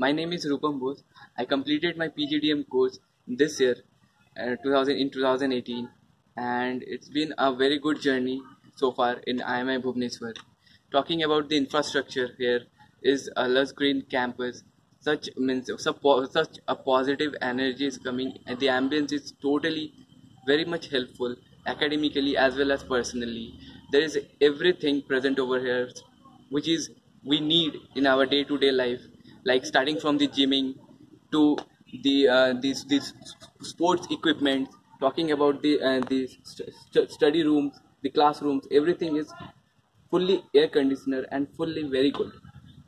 My name is Rupam Bose. I completed my PGDM course this year, uh, 2000 in 2018, and it's been a very good journey so far in IMI Bhubaneswar. Talking about the infrastructure here is a lush green campus. Such means such a positive energy is coming, and the ambience is totally very much helpful academically as well as personally. There is everything present over here, which is we need in our day-to-day life like starting from the gymming to the uh, these these sports equipment talking about the uh, the st- study rooms the classrooms everything is fully air conditioner and fully very good.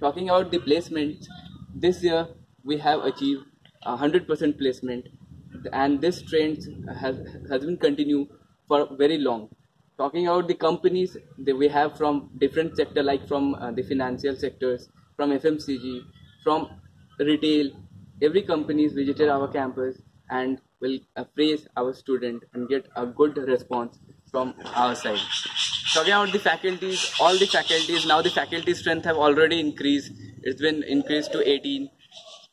Talking about the placement this year we have achieved a 100% placement and this trend has has been continued for very long. Talking about the companies that we have from different sector like from uh, the financial sectors from fmcg from retail. Every company has visited our campus and will appraise our student and get a good response from our side. Talking about the faculties all the faculties now the faculty strength have already increased. It's been increased to 18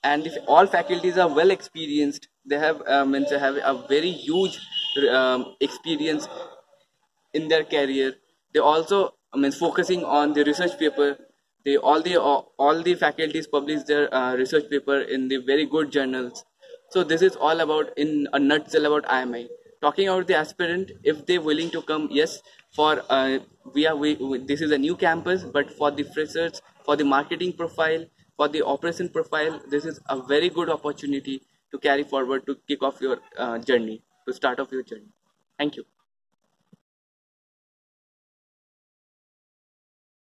and if all faculties are well experienced they have um, have a very huge um, experience in their career. They also I mean, focusing on the research paper all the all the faculties publish their uh, research paper in the very good journals. So this is all about in a nutshell about imi talking about the aspirant if they're willing to come yes for uh, we are we, this is a new campus but for the freshers for the marketing profile for the operation profile this is a very good opportunity to carry forward to kick off your uh, journey to start off your journey. Thank you